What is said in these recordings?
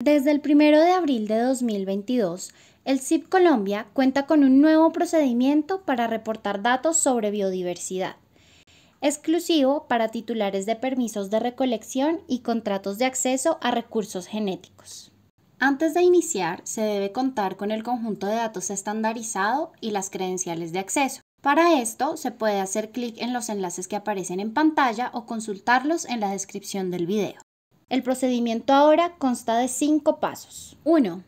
Desde el 1 de abril de 2022, el CIP Colombia cuenta con un nuevo procedimiento para reportar datos sobre biodiversidad, exclusivo para titulares de permisos de recolección y contratos de acceso a recursos genéticos. Antes de iniciar, se debe contar con el conjunto de datos estandarizado y las credenciales de acceso. Para esto, se puede hacer clic en los enlaces que aparecen en pantalla o consultarlos en la descripción del video. El procedimiento ahora consta de cinco pasos. 1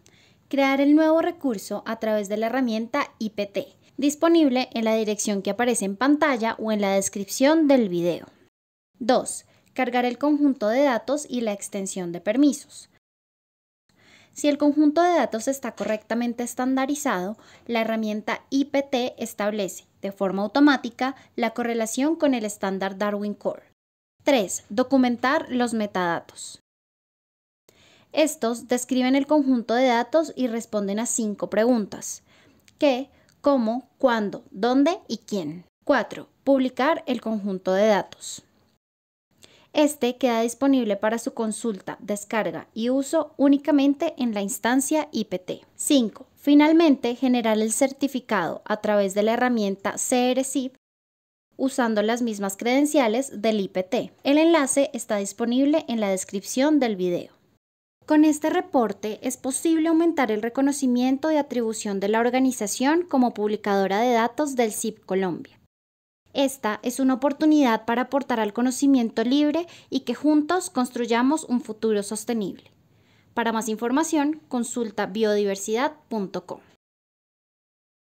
crear el nuevo recurso a través de la herramienta IPT, disponible en la dirección que aparece en pantalla o en la descripción del video. 2. Cargar el conjunto de datos y la extensión de permisos. Si el conjunto de datos está correctamente estandarizado, la herramienta IPT establece de forma automática la correlación con el estándar Darwin Core. 3. Documentar los metadatos. Estos describen el conjunto de datos y responden a cinco preguntas. ¿Qué? ¿Cómo? ¿Cuándo? ¿Dónde? ¿Y quién? 4. Publicar el conjunto de datos. Este queda disponible para su consulta, descarga y uso únicamente en la instancia IPT. 5. Finalmente, generar el certificado a través de la herramienta CRZIP usando las mismas credenciales del IPT. El enlace está disponible en la descripción del video. Con este reporte es posible aumentar el reconocimiento y atribución de la organización como publicadora de datos del CIP Colombia. Esta es una oportunidad para aportar al conocimiento libre y que juntos construyamos un futuro sostenible. Para más información, consulta biodiversidad.com.